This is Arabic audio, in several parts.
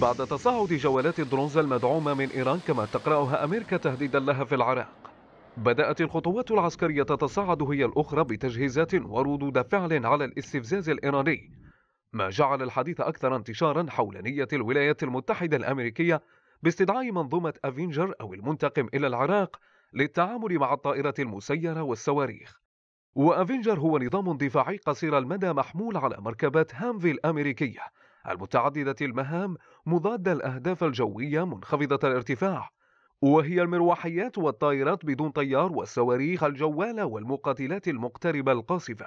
بعد تصاعد جولات ال drones المدعومة من إيران كما تقرأها أمريكا تهديدا لها في العراق. بدأت الخطوات العسكرية تتصاعد هي الأخرى بتجهيزات وردود فعل على الاستفزاز الإيراني ما جعل الحديث أكثر انتشارا حول نية الولايات المتحدة الأمريكية باستدعاء منظومة أفينجر أو المنتقم إلى العراق للتعامل مع الطائرة المسيرة والصواريخ. وأفينجر هو نظام دفاعي قصير المدى محمول على مركبات هامفي الأمريكية المتعددة المهام مضادة الأهداف الجوية منخفضة الارتفاع وهي المروحيات والطائرات بدون طيار والصواريخ الجوالة والمقاتلات المقتربة القاصفة.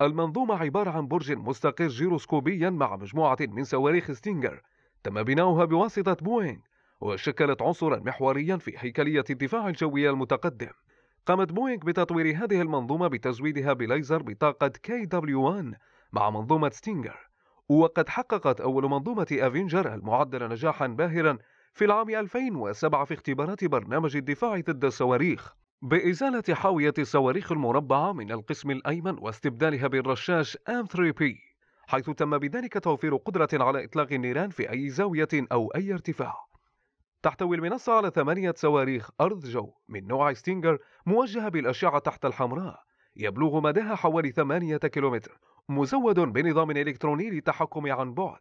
المنظومة عبارة عن برج مستقر جيروسكوبيا مع مجموعة من صواريخ ستينجر تم بناؤها بواسطة بوينغ وشكلت عنصرا محوريا في هيكلية الدفاع الجوي المتقدم. قامت بوينغ بتطوير هذه المنظومة بتزويدها بليزر بطاقة كي دبليو 1 مع منظومة ستينجر. وقد حققت أول منظومة أفينجر المعدل نجاحا باهرا في العام 2007 في اختبارات برنامج الدفاع ضد الصواريخ بإزالة حاوية الصواريخ المربعة من القسم الأيمن واستبدالها بالرشاش M3P حيث تم بذلك توفير قدرة على إطلاق النيران في أي زاوية أو أي ارتفاع. تحتوي المنصة على ثمانية صواريخ أرض جو من نوع ستينجر موجهة بالأشعة تحت الحمراء يبلغ مداها حوالي ثمانية كيلومتر. مزود بنظام إلكتروني للتحكم عن بعد.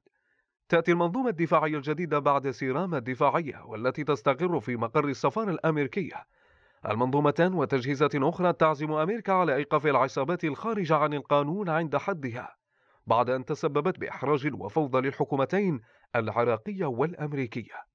تأتي المنظومة الدفاعية الجديدة بعد سيرام الدفاعية والتي تستقر في مقر السفارة الأمريكية. المنظومتان وتجهيزات أخرى تعزم أمريكا على إيقاف العصابات الخارجة عن القانون عند حدها بعد أن تسببت بإحراج وفوضى للحكومتين العراقية والأمريكية.